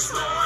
Christmas.